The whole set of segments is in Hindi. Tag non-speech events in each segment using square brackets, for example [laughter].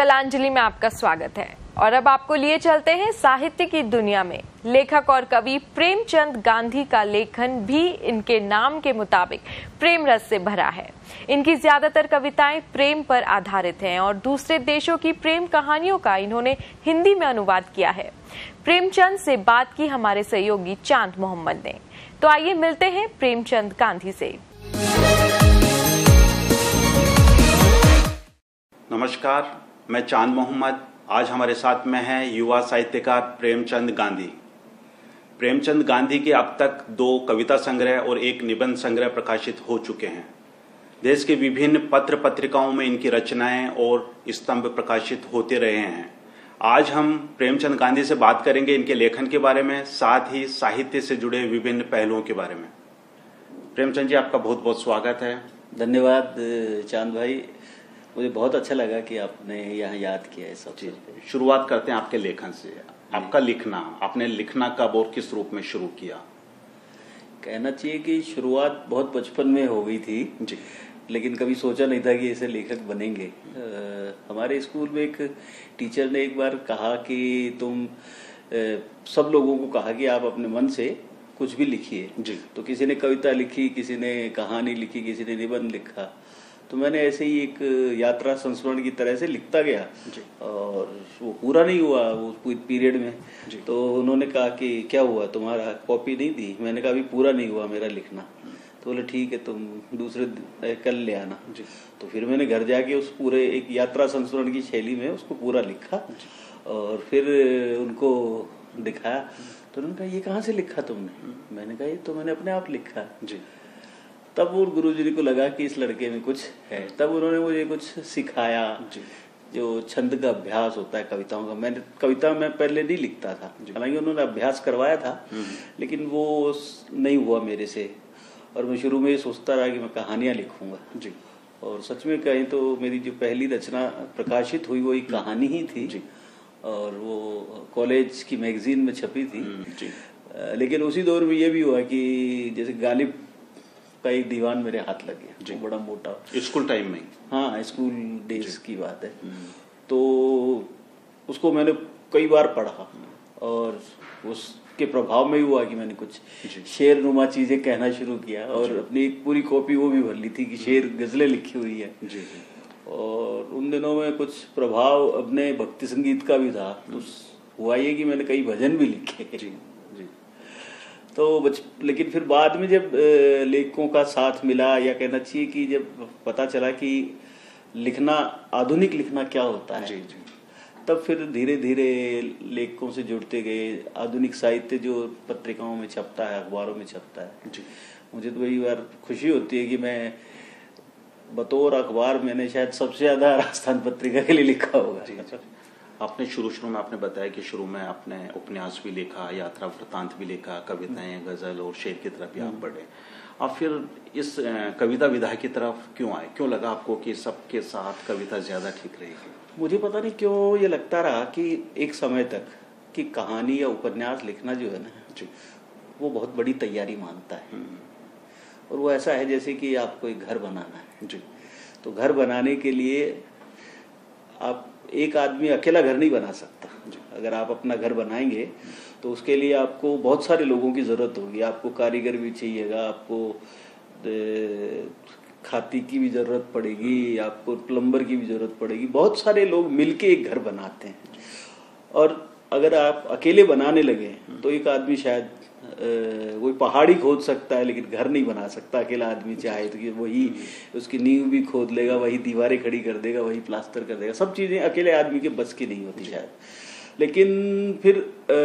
कलांजलि में आपका स्वागत है। और अब आपको लिए चलते हैं साहित्य की दुनिया में। लेखक और कवि प्रेमचंद गांधी का लेखन भी इनके नाम के मुताबिक प्रेम रस से भरा है। इनकी ज़्यादातर कविताएँ प्रेम पर आधारित हैं और दूसरे देशों की प्रेम कहानियों का इन्होंने हिंदी में अनुवाद किया है। प्रेमचंद से बात की हमारे सहयोगी चाँद मोहम्मद ने। तो आइए मिलते हैं प्रेमचंद गांधी से। नमस्कार मैं चाँद मोहम्मद, आज हमारे साथ में हैं युवा साहित्यकार प्रेमचंद गांधी। प्रेमचंद गांधी के अब तक दो कविता संग्रह और एक निबंध संग्रह प्रकाशित हो चुके हैं। देश के विभिन्न पत्र पत्रिकाओं में इनकी रचनाएँ और स्तंभ प्रकाशित होते रहे हैं। आज हम प्रेमचंद गांधी से बात करेंगे इनके लेखन के बारे में, साथ ही साहित्य से जुड़े विभिन्न पहलुओं के बारे में। प्रेमचंद जी, आपका बहुत बहुत स्वागत है। धन्यवाद, चाँद भाई। मुझे बहुत अच्छा लगा कि आपने यहाँ याद किया है सब चीज़। शुरुआत करते हैं आपके लेखन से। आपका लिखना आपने लिखना कब और किस रूप में शुरू किया? कहना चाहिए कि शुरुआत बहुत बचपन में हो गई थी जी। लेकिन कभी सोचा नहीं था कि ऐसे लेखक बनेंगे। आ, हमारे स्कूल में एक टीचर ने एक बार कहा कि तुम आ, सब लोगों को कहा कि आप अपने मन से कुछ भी लिखिए। जी। तो किसी ने कविता लिखी किसी ने कहानी लिखी किसी ने निबंध लिखा। तो मैंने ऐसे ही एक यात्रा संस्मरण की तरह से लिखता गया। और वो पूरा नहीं हुआ वो पीरियड में। तो उन्होंने कहा कि क्या हुआ तुम्हारा कॉपी नहीं दी? मैंने कहा अभी पूरा नहीं हुआ मेरा लिखना। तो बोले ठीक है तुम दूसरे कल ले आना। तो फिर मैंने घर जाके उस पूरे एक यात्रा संस्मरण की शैली में उसको पूरा लिखा। और फिर उनको दिखाया। तो उन्होंने कहा ये कहाँ से लिखा तुमने? मैंने कहा ये तो मैंने अपने आप लिखा जी। तब वो गुरु जी को लगा कि इस लड़के में कुछ है। तब उन्होंने मुझे कुछ सिखाया। जो। छंद का अभ्यास होता है कविताओं का। मैंने कविता में पहले नहीं लिखता था। हालाँकि उन्होंने अभ्यास करवाया था लेकिन वो नहीं हुआ मेरे से। और मैं शुरू में ये सोचता रहा कि मैं कहानियाँ लिखूँगा। जी। और सच में कहें तो मेरी जो पहली रचना प्रकाशित हुई वो एक कहानी ही थी। जी। और वो कॉलेज की मैगजीन में छपी थी। जी। लेकिन उसी दौर में ये भी हुआ कि जैसे गालिब का एक दीवान मेरे हाथ लग गया। बड़ा मोटा। स्कूल टाइम में हाँ। स्कूल डेज़ की बात है। तो उसको मैंने कई बार पढ़ा और उसके प्रभाव में ही हुआ कि मैंने कुछ शेर नुमा चीज़ें कहना शुरू किया और अपनी एक पूरी कॉपी वो भी भर ली थी कि शेर गजलें लिखी हुई है। जी। और उन दिनों में कुछ प्रभाव अपने भक्ति संगीत का भी था। तो हुआ ये कि मैंने कई भजन भी लिखे। तो बच लेकिन फिर बाद में जब लेखकों का साथ मिला या कहना चाहिए कि जब पता चला कि लिखना आधुनिक लिखना क्या होता है जी जी। तब फिर धीरे धीरे लेखकों से जुड़ते गए। आधुनिक साहित्य जो पत्रिकाओं में छपता है अखबारों में छपता है। जी। मुझे तो कई बार खुशी होती है कि मैं बतौर अखबार मैंने शायद सबसे ज़्यादा राजस्थान पत्रिका के लिए लिखा होगा। जी जी। आपने शुरू शुरू में आपने बताया कि शुरू में आपने उपन्यास भी लिखा यात्रा वृतांत भी लिखा कविताएँ गज़ल और शेर की तरफ़ भी आप बढ़े। और फिर इस कविता विधा की तरफ़ क्यों आए? क्यों लगा आपको कि सबके साथ कविता ज़्यादा ठीक रहेगी? मुझे पता नहीं क्यों ये लगता रहा कि एक समय तक कि कहानी या उपन्यास लिखना जो है ना जी। वो बहुत बड़ी तैयारी मानता है। हम्म, और वो ऐसा है जैसे कि आपको एक घर बनाना है। जी। तो घर बनाने के लिए आप एक आदमी अकेला घर नहीं बना सकता। अगर आप अपना घर बनाएँगे तो उसके लिए आपको बहुत सारे लोगों की ज़रूरत होगी। आपको कारीगर भी चाहिएगा, आपको खाती की भी ज़रूरत पड़ेगी, आपको प्लम्बर की भी ज़रूरत पड़ेगी। बहुत सारे लोग मिलके एक घर बनाते हैं। और अगर आप अकेले बनाने लगे तो एक आदमी शायद कोई पहाड़ी खोद सकता है लेकिन घर नहीं बना सकता। अकेला आदमी चाहे तो कि वही उसकी नींव भी खोद लेगा वही दीवारें खड़ी कर देगा वही प्लास्टर कर देगा। सब चीज़ें अकेले आदमी के बस की नहीं होती शायद। लेकिन फिर अ,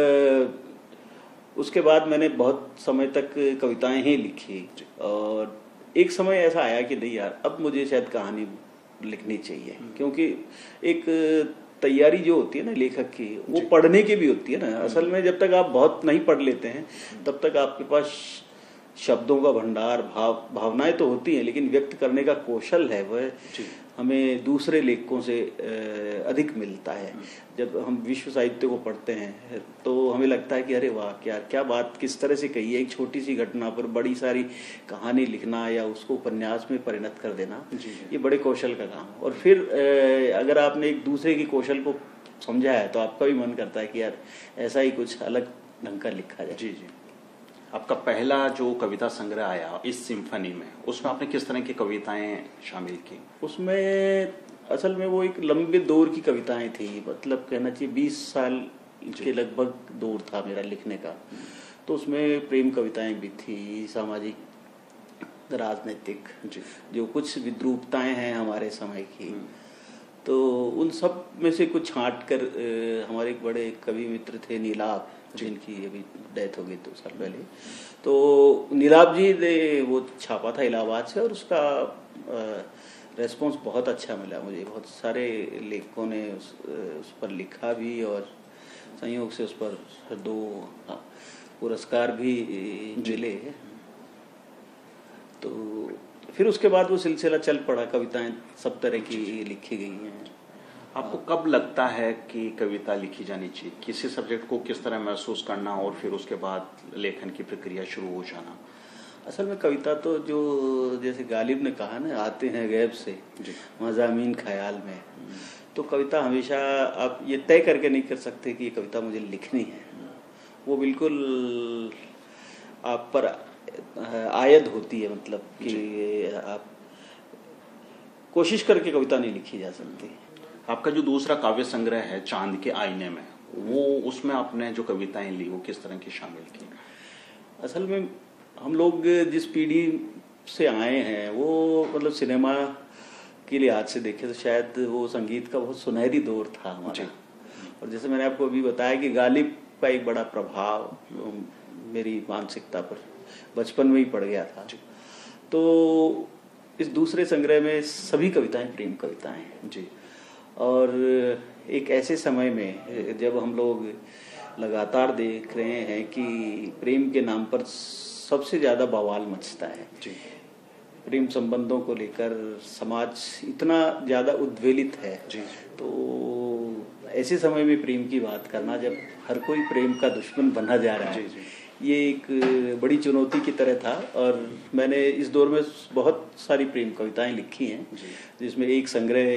उसके बाद मैंने बहुत समय तक कविताएँ ही लिखी। और एक समय ऐसा आया कि नहीं यार अब मुझे शायद कहानी लिखनी चाहिए। क्योंकि एक तैयारी जो होती है ना लेखक की वो पढ़ने की भी होती है ना। असल में जब तक आप बहुत नहीं पढ़ लेते हैं तब तक आपके पास शब्दों का भंडार भाव भावनाएँ तो होती हैं लेकिन व्यक्त करने का कौशल है वह। हमें दूसरे लेखकों से अधिक मिलता है। जब हम विश्व साहित्य को पढ़ते हैं तो हमें लगता है कि अरे वाह क्या क्या बात किस तरह से कही है। एक छोटी सी घटना पर बड़ी सारी कहानी लिखना या उसको उपन्यास में परिणत कर देना ये बड़े कौशल का काम। और फिर अगर आपने एक दूसरे की कौशल को समझा है तो आपका भी मन करता है कि यार ऐसा ही कुछ अलग ढंग का लिखा जाए। जी जी। आपका पहला जो कविता संग्रह आया इस सिम्फनी में उसमें आपने किस तरह की कविताएँ शामिल की? उसमें असल में वो एक लंबे दौर की कविताएँ थी। मतलब कहना चाहिए बीस साल के लगभग दौर था मेरा लिखने का। तो उसमें प्रेम कविताएँ भी थी सामाजिक राजनीतिक जो। कुछ विद्रूपताएँ हैं हमारे समय की। हम्म। तो उन सब में से कुछ छांट कर हमारे एक बड़े कवि मित्र थे नीलाभ। जिनकी अभी डेथ हो गई दो साल पहले। तो नीलाब जी ने वो छापा था इलाहाबाद से और उसका रेस्पॉन्स बहुत अच्छा मिला मुझे। बहुत सारे लेखकों ने उस, उस पर लिखा भी और संयोग से उस पर दो पुरस्कार भी मिले। तो फिर उसके बाद वो सिलसिला चल पड़ा कविताएँ सब तरह की लिखी गई हैं। आपको कब लगता है कि कविता लिखी जानी चाहिए? किसी सब्जेक्ट को किस तरह महसूस करना और फिर उसके बाद लेखन की प्रक्रिया शुरू हो जाना? असल में कविता तो जो जैसे गालिब ने कहा ना आते हैं गैब से मजामीन ख्याल में। तो कविता हमेशा आप ये तय करके नहीं कर सकते कि ये कविता मुझे लिखनी है। वो बिल्कुल आप पर आयद होती है मतलब कि आप कोशिश करके कविता नहीं लिखी जा सकती। आपका जो दूसरा काव्य संग्रह है चाँद के आईने में वो उसमें आपने जो कविताएँ ली वो किस तरह की शामिल की? असल में हम लोग जिस पीढ़ी से आए हैं वो मतलब सिनेमा के लिहाज से देखे तो शायद वो संगीत का बहुत सुनहरी दौर था हमारा। और जैसे मैंने आपको अभी बताया कि गालिब का एक बड़ा प्रभाव मेरी मानसिकता पर बचपन में ही पड़ गया था। तो इस दूसरे संग्रह में सभी कविताएँ प्रेम कविताएँ जी। और एक ऐसे समय में जब हम लोग लगातार देख रहे हैं कि प्रेम के नाम पर सबसे ज़्यादा बवाल मचता है। जी। प्रेम संबंधों को लेकर समाज इतना ज़्यादा उद्वेलित है। जी। तो ऐसे समय में प्रेम की बात करना जब हर कोई प्रेम का दुश्मन बना जा रहा है जी, जी. ये एक बड़ी चुनौती की तरह था और मैंने इस दौर में बहुत सारी प्रेम कविताएँ लिखी हैं जिसमें एक संग्रह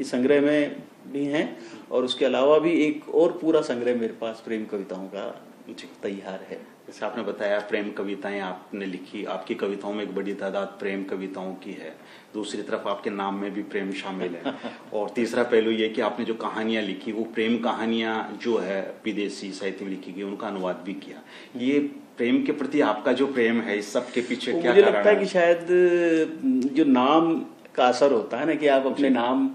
इस संग्रह में भी हैं और उसके अलावा भी एक और पूरा संग्रह मेरे पास प्रेम कविताओं का तैयार है। जैसे आपने बताया प्रेम कविताएँ आपने लिखी। आपकी कविताओं में एक बड़ी तादाद प्रेम कविताओं की है। दूसरी तरफ़ आपके नाम में भी प्रेम शामिल है। [laughs] और तीसरा पहलू ये कि आपने जो कहानियाँ लिखी वो प्रेम कहानियाँ जो है विदेशी साहित्य में लिखी गई उनका अनुवाद भी किया। ये प्रेम के प्रति आपका जो प्रेम है इस सब के पीछे क्या मुझे लगता है कि शायद जो नाम का असर होता है ना कि आप अपने नाम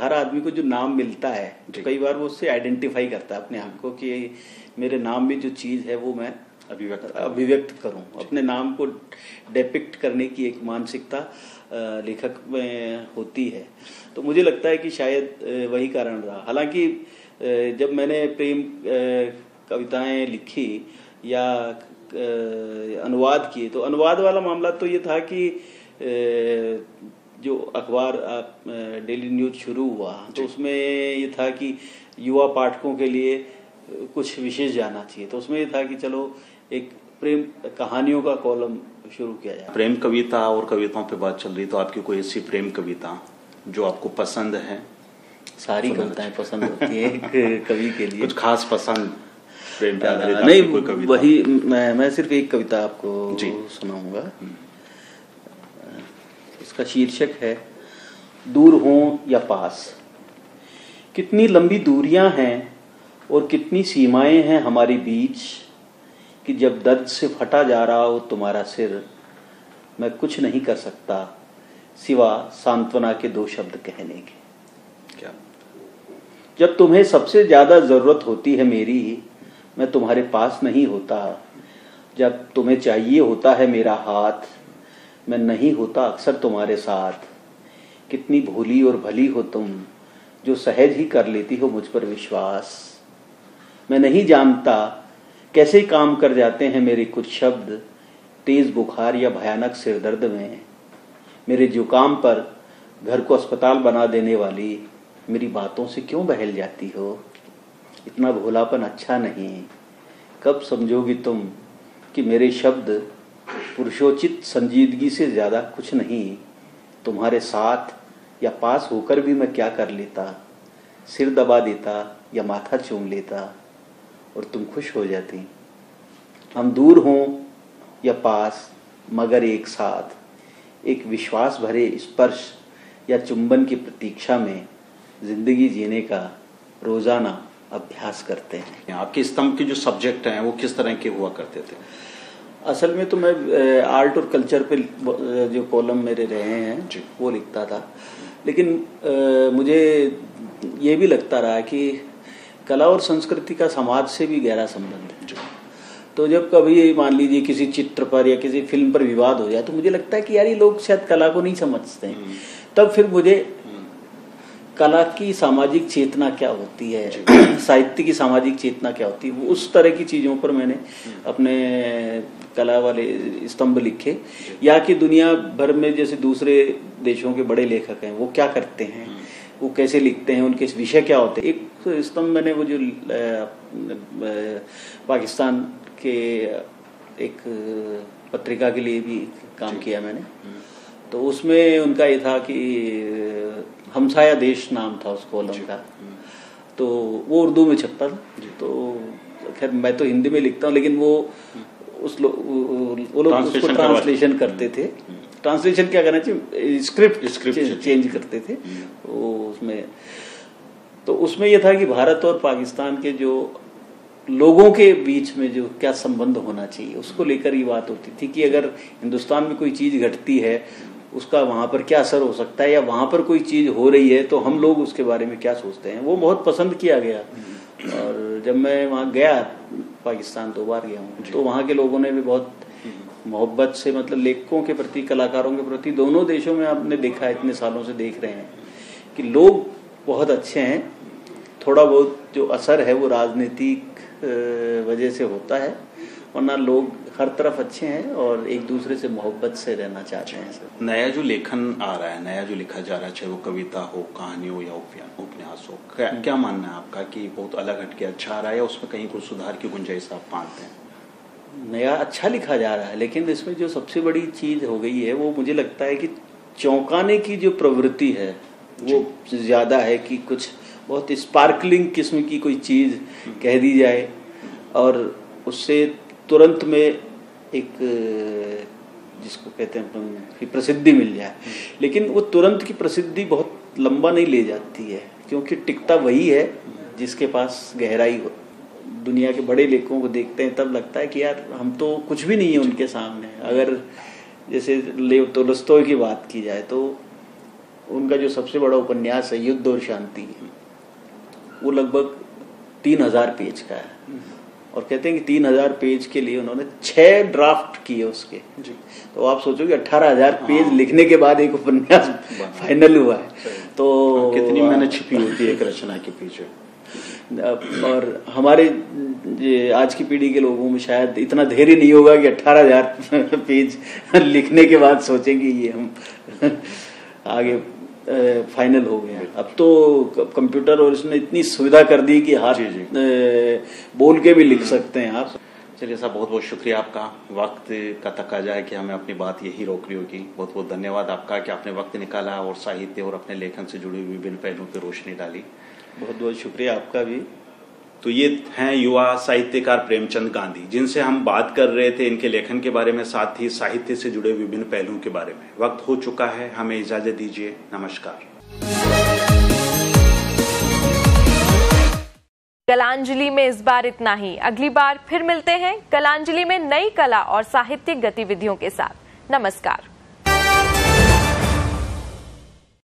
हर आदमी को जो नाम मिलता है तो कई बार वो उससे आइडेंटिफाई करता है अपने आप को कि मेरे नाम में जो चीज़ है वो मैं अभिव्यक्त अभिव्यक्त करूँ। अपने नाम को डेपिक्ट करने की एक मानसिकता लेखक में होती है। तो मुझे लगता है कि शायद वही कारण रहा। हालाँकि जब मैंने प्रेम कविताएँ लिखी या अनुवाद किए तो अनुवाद वाला मामला तो ये था कि जो अखबार डेली न्यूज़ शुरू हुआ तो उसमें ये था कि युवा पाठकों के लिए कुछ विशेष जाना चाहिए। तो उसमें ये था कि चलो एक प्रेम कहानियों का कॉलम शुरू किया जाए। प्रेम कविता और कविताओं पे बात चल रही तो आपकी कोई ऐसी प्रेम कविता जो आपको पसंद है? सारी कविताएँ पसंद होती है एक कवि के लिए। [laughs] कुछ खास पसंद प्रेम पे आधारित नहीं कोई कविता? वही मैं मैं सिर्फ़ एक कविता आपको सुनाऊँगा। हम्म। इसका शीर्षक है दूर हो या पास। कितनी लंबी दूरियाँ हैं और कितनी सीमाएँ हैं हमारे बीच कि जब दर्द से फटा जा रहा हो तुम्हारा सिर मैं कुछ नहीं कर सकता सिवा सांत्वना के दो शब्द कहने के। क्या? जब तुम्हें सबसे ज़्यादा ज़रूरत होती है मेरी मैं तुम्हारे पास नहीं होता। जब तुम्हें चाहिए होता है मेरा हाथ मैं नहीं होता अक्सर तुम्हारे साथ। कितनी भोली और भली हो तुम, जो सहज ही कर लेती हो मुझ पर विश्वास। मैं नहीं जानता कैसे काम कर जाते हैं मेरे कुछ शब्द, तेज बुखार या भयानक सिरदर्द में। मेरे जुकाम पर घर को अस्पताल बना देने वाली मेरी बातों से क्यों बहल जाती हो? इतना भोलापन अच्छा नहीं। कब समझोगी तुम कि मेरे शब्द पुरुषोचित संजीदगी से ज़्यादा कुछ नहीं। तुम्हारे साथ या पास होकर भी मैं क्या कर लेता? सिर दबा देता या माथा चूम लेता और तुम खुश हो जाती। हम दूर हों या पास, मगर एक साथ, एक विश्वास भरे स्पर्श या चुंबन की प्रतीक्षा में ज़िंदगी जीने का रोज़ाना अभ्यास करते हैं। आपके स्तंभ के जो सब्जेक्ट हैं, वो किस तरह के हुआ करते थे? असल में तो मैं आर्ट और कल्चर पे जो कॉलम मेरे रहे हैं वो लिखता था। लेकिन अ, मुझे ये भी लगता रहा कि कला और संस्कृति का समाज से भी गहरा संबंध है। तो जब कभी मान लीजिए किसी चित्र पर या किसी फ़िल्म पर विवाद हो जाए तो मुझे लगता है कि यार ये लोग शायद कला को नहीं समझते हैं। तब फिर मुझे कला की सामाजिक चेतना क्या होती है? साहित्य की सामाजिक चेतना क्या होती है? उस तरह की चीज़ों पर मैंने अपने कला वाले स्तंभ लिखे। या कि दुनिया भर में जैसे दूसरे देशों के बड़े लेखक हैं वो क्या करते हैं? वो कैसे लिखते हैं? उनके विषय क्या होते हैं? एक स्तंभ मैंने वो जो पाकिस्तान के एक पत्रिका के लिए भी काम किया मैंने। तो उसमें उनका ये था कि हमसाया देश नाम था उस कॉलम का तो वो उर्दू में छपता था। तो खैर मैं तो हिंदी में लिखता हूँ लेकिन वो उस लो, वो लोग उसको ट्रांसलेशन करते थे। ट्रांसलेशन क्या करना चाहिए? स्क्रिप्ट चे- चेंज करते थे। वो उसमें तो उसमें यह था कि भारत और पाकिस्तान के जो लोगों के बीच में जो क्या संबंध होना चाहिए उसको लेकर ये बात होती थी कि अगर हिंदुस्तान में कोई चीज़ घटती है उसका वहाँ पर क्या असर हो सकता है या वहाँ पर कोई चीज़ हो रही है तो हम लोग उसके बारे में क्या सोचते हैं? वो बहुत पसंद किया गया। और जब मैं वहाँ गया पाकिस्तान दो बार गया हूँ तो वहाँ के लोगों ने भी बहुत मोहब्बत से मतलब लेखकों के प्रति कलाकारों के प्रति दोनों देशों में आपने देखा इतने सालों से देख रहे हैं कि लोग बहुत अच्छे हैं। थोड़ा बहुत जो असर है वो राजनीतिक वजह से होता है वरना लोग हर तरफ़ अच्छे हैं और एक दूसरे से मोहब्बत से रहना चाहते हैं नया जो लेखन आ रहा है नया जो लिखा जा रहा है चाहे वो कविता हो कहानी हो या उपन्यास हो क्या, क्या मानना है आपका कि बहुत अलग हटके अच्छा आ रहा है या उसमें कहीं कुछ सुधार की गुंजाइश आप मानते हैं? नया अच्छा लिखा जा रहा है लेकिन इसमें जो सबसे बड़ी चीज़ हो गई है वो मुझे लगता है कि चौंकाने की जो प्रवृत्ति है वो ज़्यादा है कि कुछ बहुत स्पार्कलिंग किस्म की कोई चीज़ कह दी जाए और उससे तुरंत में एक, जिसको कहते हैं अपन, कि प्रसिद्धि मिल जाए। लेकिन वो तुरंत की प्रसिद्धि बहुत लंबा नहीं ले जाती है, क्योंकि टिकता वही है जिसके पास गहराई हो। दुनिया के बड़े लेखकों को देखते हैं, तब लगता है कि यार, हम तो कुछ भी नहीं है उनके सामने। अगर जैसे लेव तोलस्तोय की बात की जाए तो उनका जो सबसे बड़ा उपन्यास है, युद्ध और शांति, वो लगभग तीन हज़ार पेज का है। और कहते हैं कि तीन हज़ार पेज के लिए उन्होंने छह ड्राफ्ट किए उसके। तो आप सोचो कि अठारह हज़ार पेज लिखने के बाद एक उपन्यास फाइनल हुआ है। तो कितनी मेहनत छिपी होती है एक रचना के पीछे। और हमारे आज की पीढ़ी के लोगों में शायद इतना धैर्य नहीं होगा कि अठारह हज़ार [laughs] पेज लिखने के बाद सोचेंगे ये हम [laughs] आगे फाइनल हो गया। अब तो कंप्यूटर और इसने इतनी सुविधा कर दी कि हाथ जी, जी। बोल के भी लिख सकते हैं आप। चलिए साहब बहुत बहुत शुक्रिया आपका। वक्त का तकाजा है कि हमें अपनी बात यही रोक रही होगी। बहुत बहुत धन्यवाद आपका कि आपने वक्त निकाला और साहित्य और अपने लेखन से जुड़ी हुई विभिन्न पहलुओं पर रोशनी डाली। बहुत बहुत शुक्रिया आपका भी। तो ये हैं युवा साहित्यकार प्रेमचंद गांधी, जिनसे हम बात कर रहे थे इनके लेखन के बारे में, साथ ही साहित्य से जुड़े विभिन्न पहलुओं के बारे में। वक्त हो चुका है, हमें इजाज़त दीजिए। नमस्कार। कलांजलि में इस बार इतना ही। अगली बार फिर मिलते हैं कलांजलि में नई कला और साहित्यिक गतिविधियों के साथ। नमस्कार।